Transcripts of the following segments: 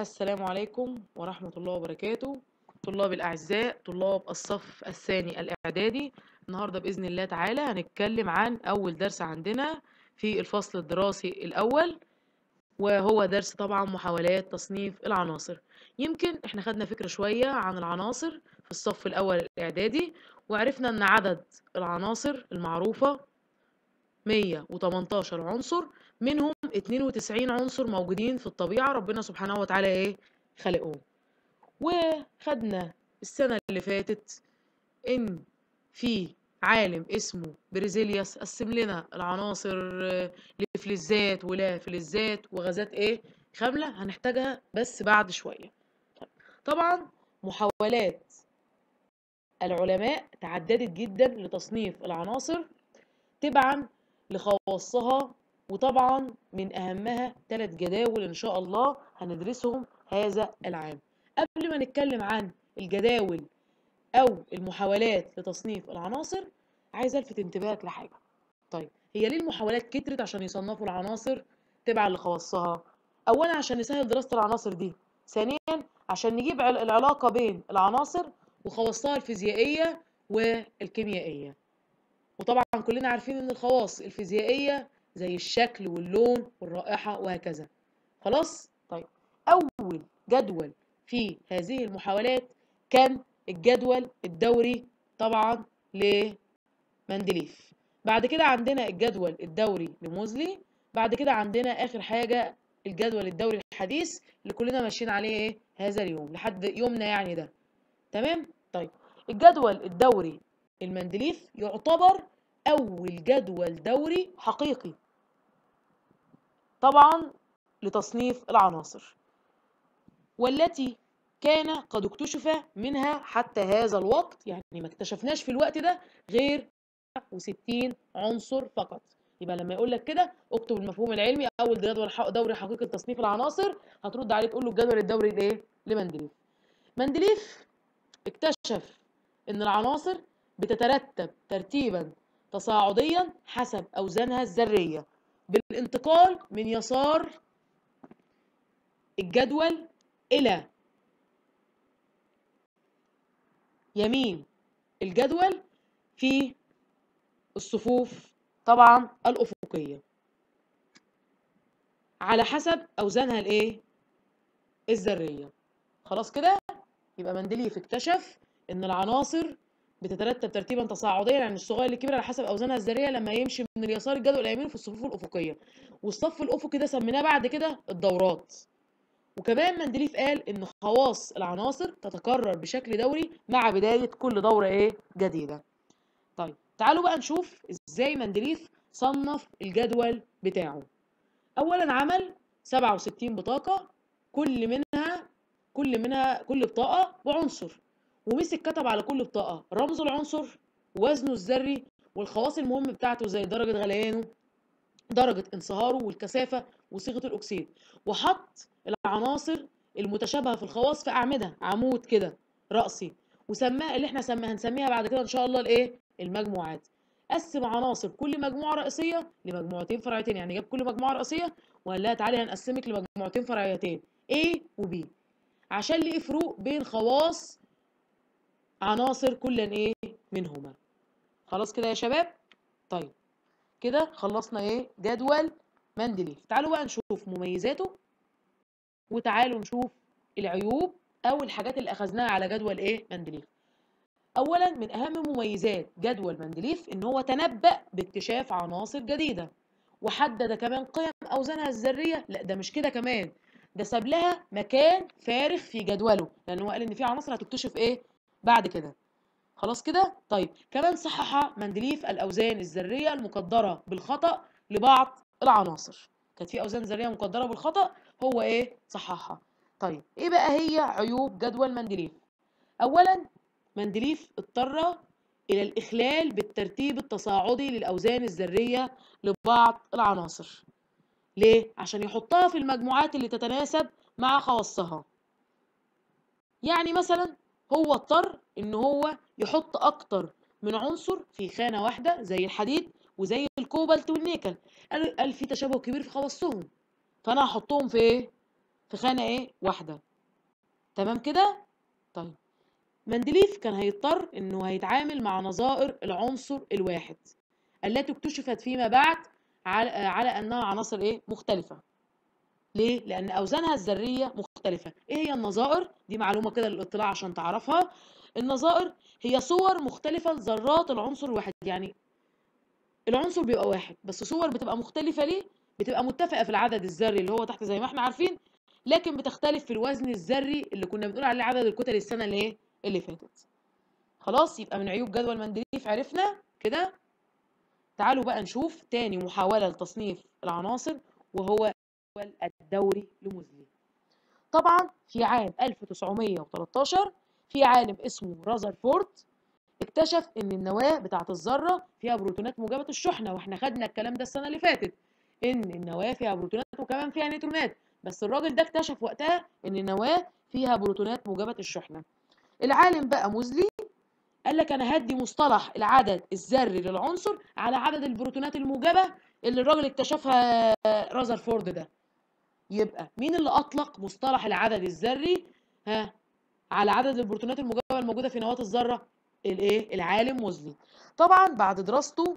السلام عليكم ورحمة الله وبركاته. طلاب الأعزاء طلاب الصف الثاني الإعدادي النهاردة بإذن الله تعالى هنتكلم عن أول درس عندنا في الفصل الدراسي الأول وهو درس طبعا محاولات تصنيف العناصر. يمكن إحنا خدنا فكرة شوية عن العناصر في الصف الأول الإعدادي وعرفنا أن عدد العناصر المعروفة 118 عنصر منهم 92 عنصر موجودين في الطبيعة ربنا سبحانه وتعالى إيه؟ خلقهم. وخدنا السنة اللي فاتت إن في عالم اسمه بريزيلياس قسم لنا العناصر لفلزات ولا فلزات وغازات إيه؟ خاملة هنحتاجها بس بعد شوية. طبعا محاولات العلماء تعددت جدا لتصنيف العناصر تبعا لخواصها وطبعا من أهمها ثلاث جداول إن شاء الله هندرسهم هذا العام. قبل ما نتكلم عن الجداول أو المحاولات لتصنيف العناصر عايز ألفت انتباهك لحاجة. طيب هي ليه المحاولات كترت عشان يصنفوا العناصر تبعا لخواصها أولا عشان نسهل دراسة العناصر دي. ثانيا عشان نجيب العلاقة بين العناصر وخواصها الفيزيائية والكيميائية. وطبعا كلنا عارفين إن الخواص الفيزيائية زي الشكل واللون والرائحة وهكذا. خلاص؟ طيب. أول جدول في هذه المحاولات كان الجدول الدوري طبعا لمندليف. بعد كده عندنا الجدول الدوري لموزلي. بعد كده عندنا آخر حاجة الجدول الدوري الحديث اللي كلنا ماشيين عليه إيه هذا اليوم لحد يومنا يعني ده. تمام؟ طيب. الجدول الدوري المندليف يعتبر أول جدول دوري حقيقي. طبعا لتصنيف العناصر والتي كان قد اكتشف منها حتى هذا الوقت يعني ما اكتشفناش في الوقت ده غير 60 عنصر فقط. يبقى لما يقول لك كده اكتب المفهوم العلمي أول جدول دوري حقيقي تصنيف العناصر هترد عليه تقول له الجدول الدوري لإيه؟ لمندليف مندليف اكتشف إن العناصر بتترتب ترتيبا تصاعديا حسب أوزانها الذرية. بالانتقال من يسار الجدول إلى يمين الجدول في الصفوف طبعا الأفقية. على حسب أوزانها الإيه؟ الذرية. خلاص كده؟ يبقى مندليف اكتشف إن العناصر بتترتب ترتيبا تصاعديا يعني الصغير للكبير على حسب أوزانها الذرية لما يمشي من اليسار الجدول اليمين في الصفوف الأفقية. والصف الأفقي ده سميناه بعد كده الدورات. وكمان مندليف قال إن خواص العناصر تتكرر بشكل دوري مع بداية كل دورة إيه؟ جديدة. طيب تعالوا بقى نشوف إزاي مندليف صنف الجدول بتاعه. اولا عمل 67 بطاقة كل منها كل منها كل بطاقة بعنصر. ومسك كتب على كل بطاقة. رمز العنصر وزنه الذري والخواص المهمة بتاعته زي درجة غليانه درجة انصهاره والكثافة وصيغة الأكسيد. وحط العناصر المتشابهة في الخواص في أعمدة عمود كده رأسي. وسماها اللي إحنا سماها هنسميها بعد كده إن شاء الله الإيه؟ المجموعات. قسم عناصر كل مجموعة رئيسية لمجموعتين فرعيتين. يعني جاب كل مجموعة رئيسية وقال لها تعالي هنقسمك لمجموعتين فرعيتين A و B. عشان لقي فروق بين خواص عناصر كل إيه منهما. خلاص كده يا شباب؟ طيب كده خلصنا إيه جدول مندليف تعالوا بقى نشوف مميزاته وتعالوا نشوف العيوب أو الحاجات اللي اخذناها على جدول إيه مندليف اولا من أهم مميزات جدول مندليف إن هو تنبأ باكتشاف عناصر جديدة وحدد كمان قيم أوزانها الذرية. لا ده مش كده كمان ده ساب لها مكان فارغ في جدوله لأن هو قال إن في عناصر هتكتشف إيه؟ بعد كده. خلاص كده؟ طيب كمان صحح مندليف الأوزان الذرية المقدرة بالخطأ لبعض العناصر. كانت في أوزان ذرية مقدرة بالخطأ هو إيه؟ صححها. طيب إيه بقى هي عيوب جدول مندليف؟ اولا مندليف اضطر إلى الإخلال بالترتيب التصاعدي للأوزان الذرية لبعض العناصر. ليه؟ عشان يحطها في المجموعات اللي تتناسب مع خواصها. يعني مثلا هو اضطر إن هو يحط أكتر من عنصر في خانة واحدة زي الحديد وزي الكوبالت والنيكل. قال, قال في تشابه كبير في خواصهم فأنا هحطهم في إيه؟ في خانة إيه؟ واحدة. تمام كده؟ طيب. مندليف كان هيضطر إنه هيتعامل مع نظائر العنصر الواحد التي اكتشفت فيما بعد على, على أنها عناصر إيه؟ مختلفة. ليه؟ لأن أوزانها الذرية مختلفة. إيه هي النظائر؟ دي معلومة كده للاطلاع عشان تعرفها. النظائر هي صور مختلفة لذرات العنصر الواحد، يعني العنصر بيبقى واحد بس صور بتبقى مختلفة ليه؟ بتبقى متفقة في العدد الذري اللي هو تحت زي ما إحنا عارفين، لكن بتختلف في الوزن الذري اللي كنا بنقول عليه عدد الكتل السنة اللي إيه؟ اللي فاتت. خلاص يبقى من عيوب جدول مندليف عرفنا كده. تعالوا بقى نشوف تاني محاولة لتصنيف العناصر وهو الدوري لموزلي طبعا في عام 1913 في عالم اسمه رازرفورد اكتشف إن النواة بتاعة الذرة فيها بروتونات موجبة الشحنة وإحنا خدنا الكلام ده السنة اللي فاتت إن النواة فيها بروتونات وكمان فيها نيوترونات بس الراجل ده اكتشف وقتها إن النواة فيها بروتونات موجبة الشحنة. العالم بقى موزلي قال لك أنا هدي مصطلح العدد الذري للعنصر على عدد البروتونات الموجبة اللي الراجل اكتشفها رازرفورد ده. يبقى مين اللي أطلق مصطلح العدد الذري؟ ها على عدد البروتونات الموجبه الموجودة في نواة الذرة الإيه؟ العالم موزلي طبعا بعد دراسته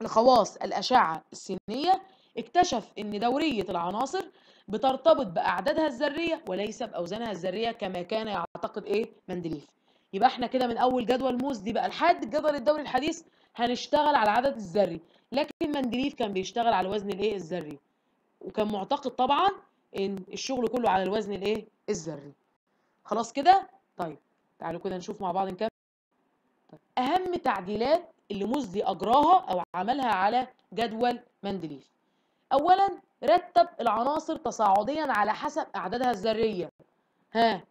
لخواص الأشعة السينيه اكتشف إن دورية العناصر بترتبط بأعدادها الذرية وليس بأوزانها الذرية كما كان يعتقد إيه؟ مندليف. يبقى إحنا كده من أول جدول موزلي بقى لحد الجدول الدوري الحديث هنشتغل على العدد الذري. لكن مندليف كان بيشتغل على الوزن الإيه؟ الذري. وكان معتقد طبعا إن الشغل كله على الوزن الإيه؟ الذري. خلاص كده؟ طيب تعالوا كده نشوف مع بعض نكمل. طيب. أهم تعديلات اللي موزلي أجراها أو عملها على جدول مندليف اولا رتب العناصر تصاعديا على حسب أعدادها الذرية. ها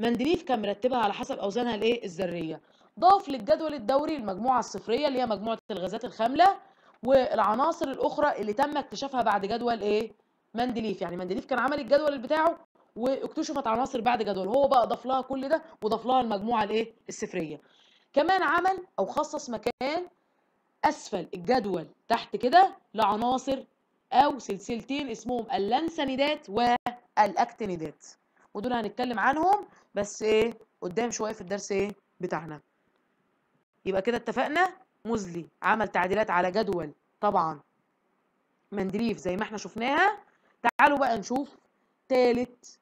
مندليف كان مرتبها على حسب أوزانها الإيه؟ الذرية. ضاف للجدول الدوري المجموعة الصفرية اللي هي مجموعة الغازات الخاملة. والعناصر الأخرى اللي تم اكتشافها بعد جدول إيه؟ مندليف يعني مندليف كان عمل الجدول بتاعه واكتشفت عناصر بعد جدول. هو بقى ضاف لها كل ده وضاف لها المجموعة الإيه؟ الصفريه كمان عمل أو خصص مكان أسفل الجدول تحت كده لعناصر أو سلسلتين اسمهم اللانسانيدات والأكتينيدات. ودول هنتكلم عنهم بس إيه؟ قدام شوية في الدرس إيه؟ بتاعنا. يبقى كده اتفقنا؟ موزلي عمل تعديلات على جدول طبعا. مندليف زي ما إحنا شفناها. تعالوا بقى نشوف تالت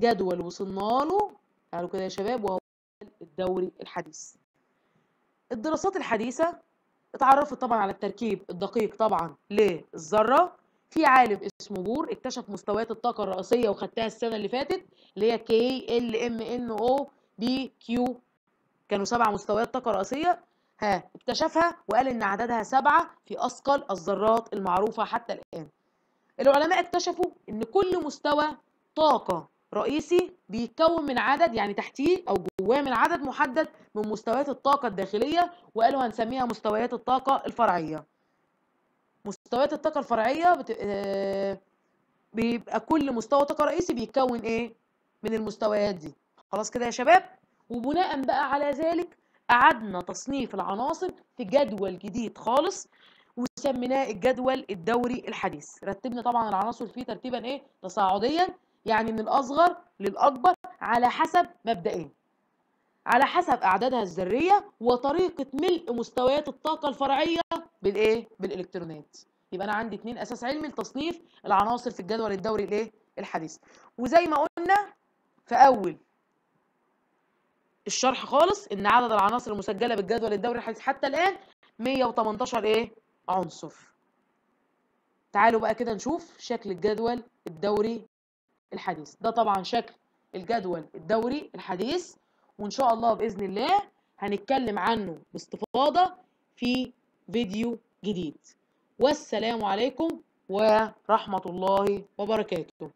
جدول وصلنا له. تعالوا كده يا شباب وهو الدوري الحديث. الدراسات الحديثة اتعرفت طبعا على التركيب الدقيق طبعا للذرة. في عالم اسمه بور اكتشف مستويات الطاقة الرئيسية وخدتها السنة اللي فاتت اللي هي K L M N O P Q كانوا سبع مستويات طاقة رئيسية. ها اكتشفها وقال إن عددها سبعة في أثقل الذرات المعروفة حتى الآن. العلماء اكتشفوا إن كل مستوى طاقة رئيسي بيتكون من عدد يعني تحتيه أو جواه من عدد محدد من مستويات الطاقة الداخلية وقالوا هنسميها مستويات الطاقة الفرعية. مستويات الطاقة الفرعية بت... آه... بيبقى كل مستوى طاقة رئيسي بيتكون إيه؟ من المستويات دي. خلاص كده يا شباب؟ وبناء بقى على ذلك أعدنا تصنيف العناصر في جدول جديد خالص وسميناه الجدول الدوري الحديث. رتبنا طبعا العناصر فيه ترتيبا إيه؟ تصاعديا يعني من الأصغر للأكبر على حسب مبدئين. على حسب أعدادها الذرية وطريقة ملء مستويات الطاقة الفرعية بالإيه؟ بالإلكترونات. يبقى أنا عندي اتنين أساس علمي لتصنيف العناصر في الجدول الدوري الإيه؟ الحديث. وزي ما قلنا في أول الشرح خالص إن عدد العناصر المسجلة بالجدول الدوري الحديث حتى الآن 118 إيه؟ عنصر. تعالوا بقى كده نشوف شكل الجدول الدوري الحديث. ده طبعا شكل الجدول الدوري الحديث وإن شاء الله بإذن الله هنتكلم عنه باستفاضة في فيديو جديد. والسلام عليكم ورحمة الله وبركاته.